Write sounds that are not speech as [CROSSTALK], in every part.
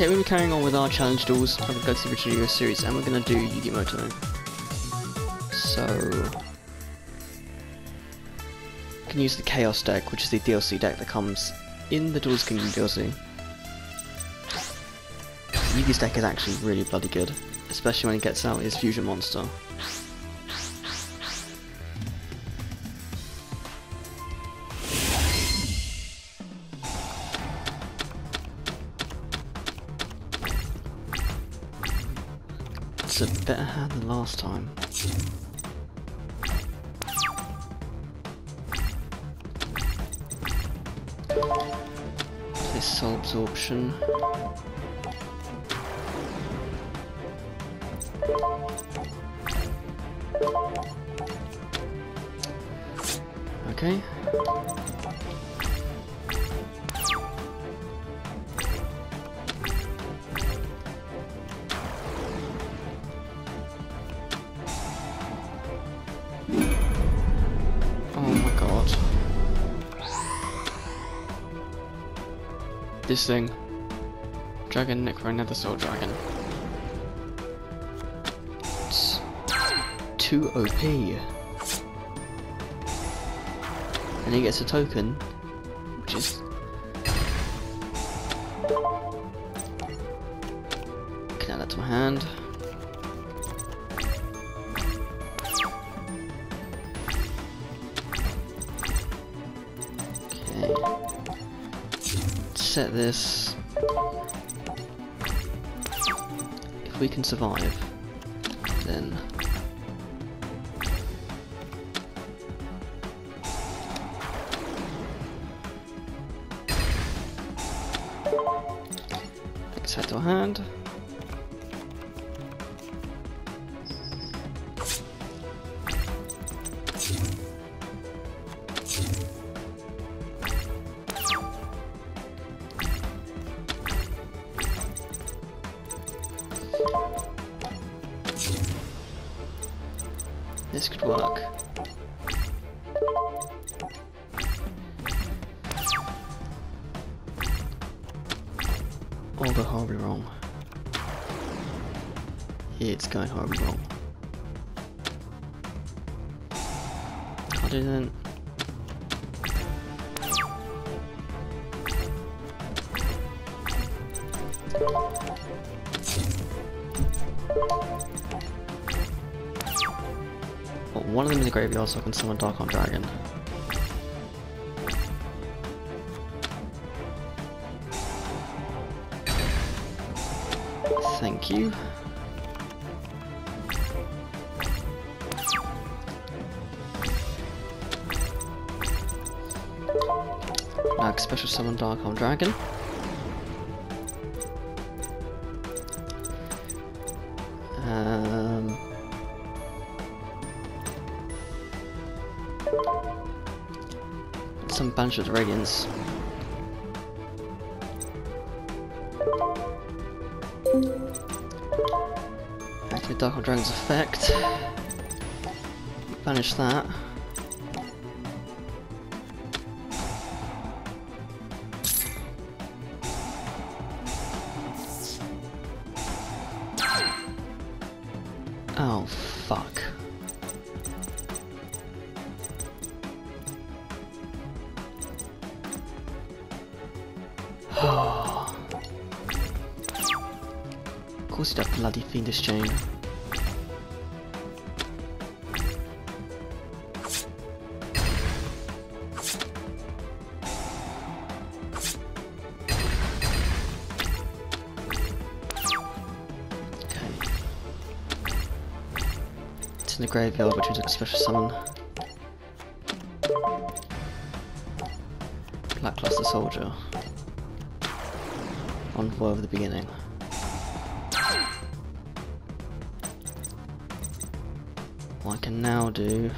Okay, we're carrying on with our challenge duels of the Goatee Video series, and we're gonna do Yugi Muto. So, you can use the Chaos deck, which is the DLC deck that comes in the Duelist Kingdom DLC. Yugi's deck is actually really bloody good, especially when he gets out his fusion monster. Last time. This soul absorption. Okay. This thing. Dragon Necro Nether Soul Dragon. It's too OP. And he gets a token, which is can add that to my hand. Set this. If we can survive, then head to our hand. Work. All go horribly wrong. It's going horribly wrong. I didn't. One of them in the graveyard so I can summon Dark Armed Dragon. Thank you. Now special summon Dark Armed Dragon. Some bunch of Radiance. Activate Dark Armed Dragon's effect. Banish that. Of course have bloody. Okay. It's in the graveyard, which took a special summon. Black Luster Soldier. Envoy of the Beginning. What I can now do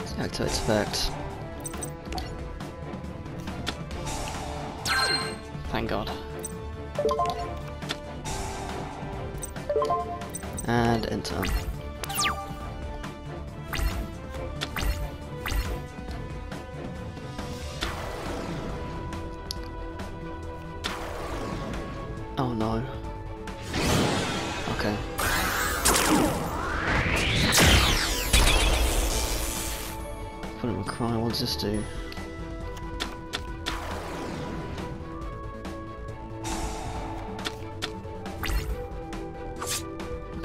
is activate effect. Thank God and enter. Oh no. Okay. Put him a cry, what does this do?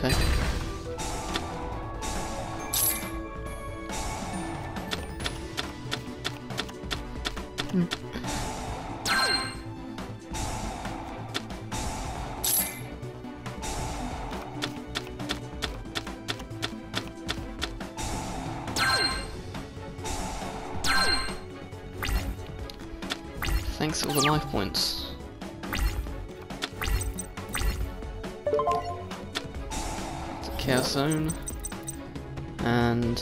Okay. Hmm. Thanks for the life points. Chaos Zone. And...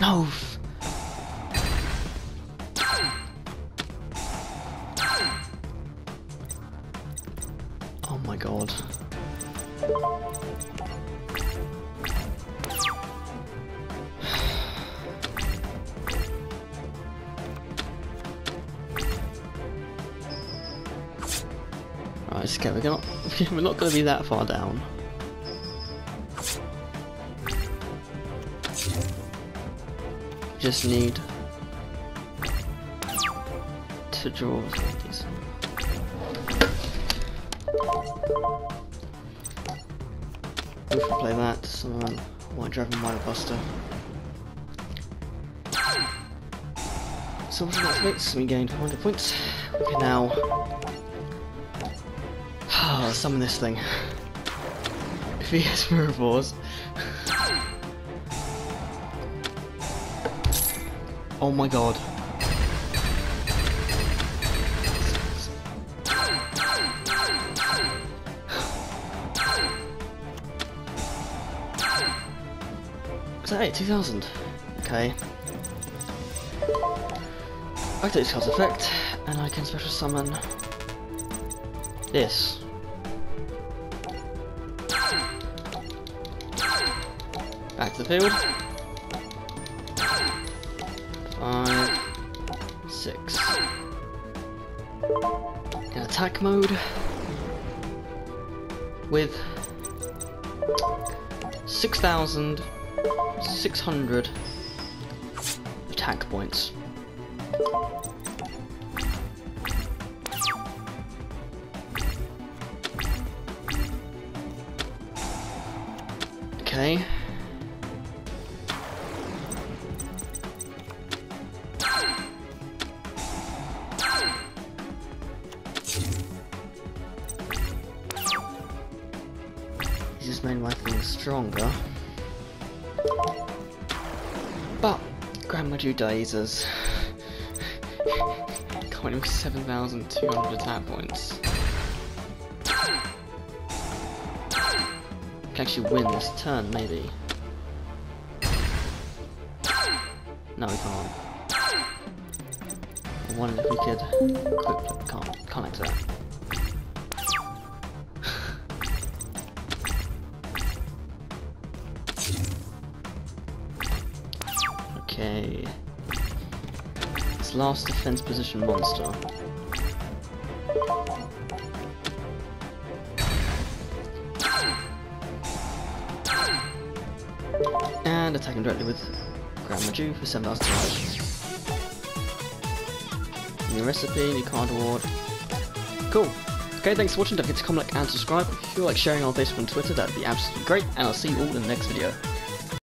No! It's okay, we're not, [LAUGHS] we're not going to be that far down. Just need to draw these. We should play that, some White Dragon White Buster. So what about mates? We gained 100 points. We can now ah, summon this thing. If he has mirrors. Oh my god. Is that it? 2000? Okay. Activate card's effect, and I can special summon this. Back to the field. Five, six. In attack mode with 6,600 attack points. Okay. Made my thing stronger. But Grandma Judaises got with 7,200 attack points. Can actually win this turn, maybe. No, we can't. I wondered if we could. Can't. Can't that. Last defense position monster. And attacking directly with Grandma Jew for 7,000 damage. New recipe, new card award. Cool. Okay, thanks for watching. Don't forget to comment, like, and subscribe. If you like sharing on Facebook and Twitter, that'd be absolutely great. And I'll see you all in the next video.